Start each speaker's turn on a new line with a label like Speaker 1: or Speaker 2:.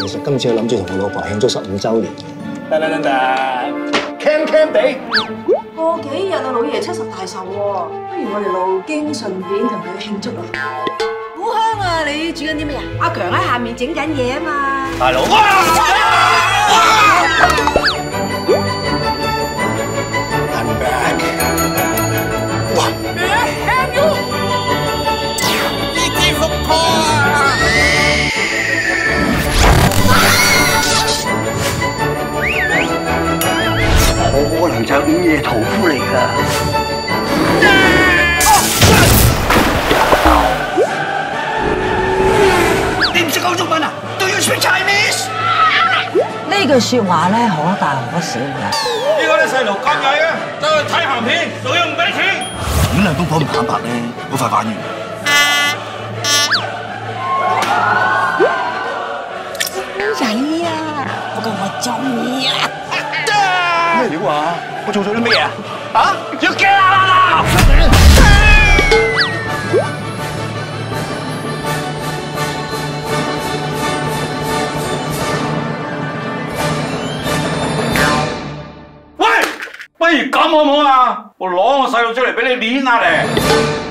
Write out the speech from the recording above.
Speaker 1: 其实今次我谂住同我老婆庆祝十五周年
Speaker 2: 嘅。啦啦啦 c a n can 地，
Speaker 3: 过几日啊，老爷七十大寿，不如我哋路经顺便同佢庆祝啊！好香啊，你煮紧啲咩啊？阿强喺下面整紧嘢啊嘛。
Speaker 2: 大佬。
Speaker 4: 啊！你屠夫嚟噶。你唔识讲中文啊？Do you speak Chinese？
Speaker 5: 呢句说话咧可大可小嘅。
Speaker 2: 呢个啲细路咁曳啊，走去睇咸片，仲要唔俾钱？
Speaker 4: 咁两公婆唔坦白咧？好快板完。
Speaker 5: 仔啊，不过我中意啊。
Speaker 4: 我，我做咗啲乜啊！
Speaker 2: 啊！要 g 啦啦啦！喂！喂！咁好唔好啊？我攞我细路出嚟俾你练下嚟。